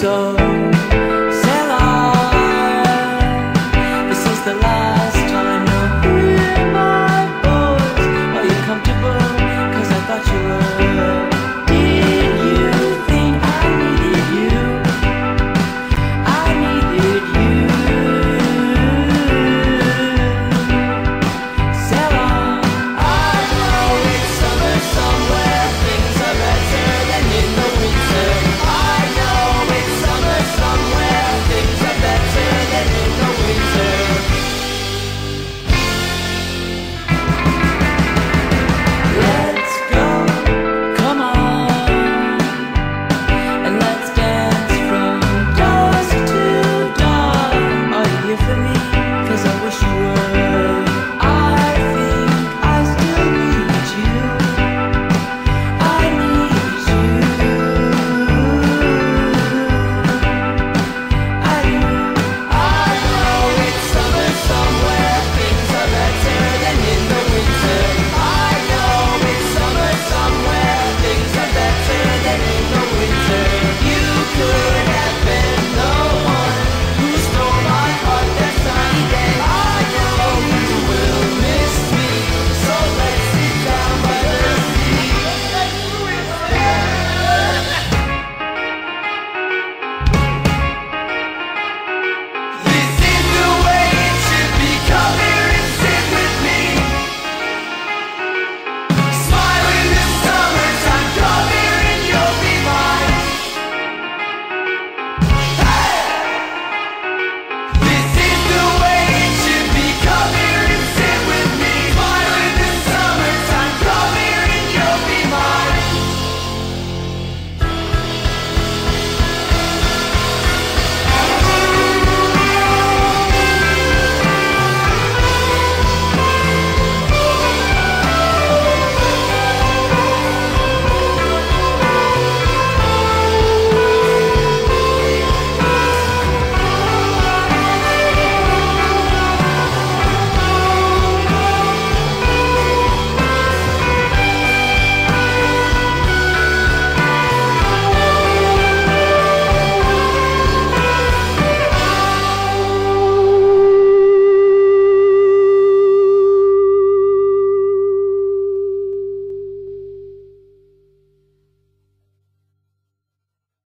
so